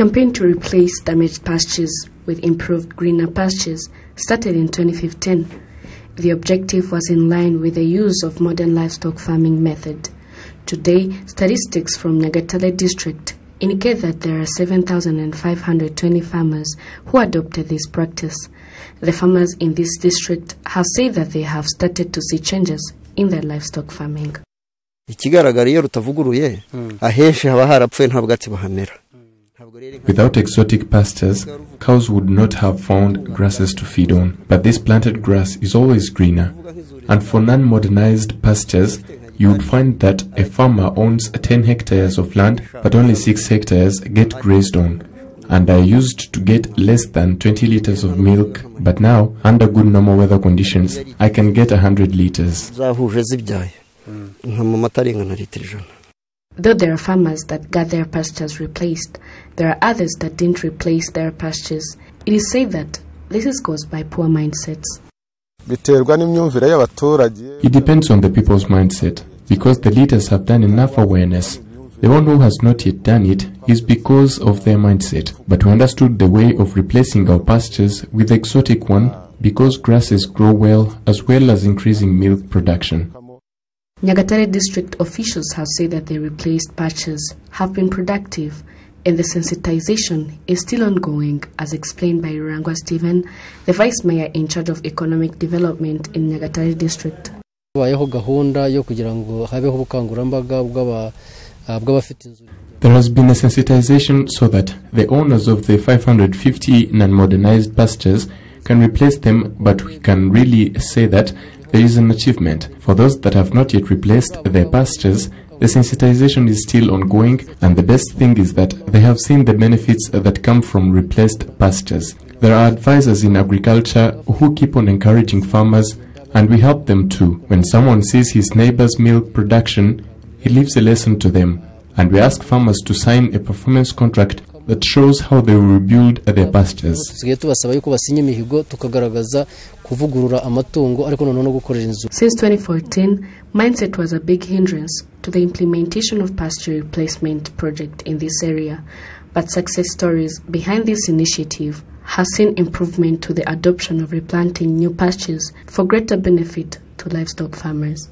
campaign to replace damaged pastures with improved greener pastures started in 2015. The objective was in line with the use of modern livestock farming method. Today, statistics from Nyagatare district indicate that there are 7,520 farmers who adopted this practice. The farmers in this district have said that they have started to see changes in their livestock farming. ikigaragara iyo rutavuguruye hmm. ahenshi haba harapfuye nta bwatsi buhamera Without exotic pastures, cows would not have found grasses to feed on. But this planted grass is always greener. And for non modernized pastures, you would find that a farmer owns 10 hectares of land, but only 6 hectares get grazed on. And I used to get less than 20 liters of milk, but now, under good normal weather conditions, I can get 100 liters. zahuje Though there are farmers that got their pastures replaced, there are others that didn't replace their pastures. It is said that this is caused by poor mindsets. biterwa n'imyumvire y'abaturage It depends on the people's mindset, because the leaders have done enough awareness. The one who has not yet done it is because of their mindset, but we understood the way of replacing our pastures with the exotic one because grasses grow well as well as increasing milk production. Nyagatare district officials have said that the replaced pastures have been productive and the sensitization is still ongoing, as explained by Rurangwa Stephen, the vice mayor in charge of economic development in Nyagatare district. habayeho gahunda yo kugira ngo habeho ubukangurambaga bw'aba- ah, bw'abafite inzu There has been a sensitization so that the owners of the 550 non modernized pastures can replace them, but we can really say that there is an achievement. For those that have not yet replaced their pastures, the sensitization is still ongoing, and the best thing is that they have seen the benefits that come from replaced pastures. There are advisors in agriculture who keep on encouraging farmers, and we help them too. When someone sees his neighbor's milk production, he leaves a lesson to them and we ask farmers to sign a performance contract that shows how they will rebuild their pastures. tubasaba yuko basinya imihigo tukagaragaza kuvugurura amatungo ariko noneho no gukorera inzu Since 2014, mindset was a big hindrance to the implementation of pasture replacement project in this area, but success stories behind this initiative have seen improvement to the adoption of replanting new pastures for greater benefit to livestock farmers.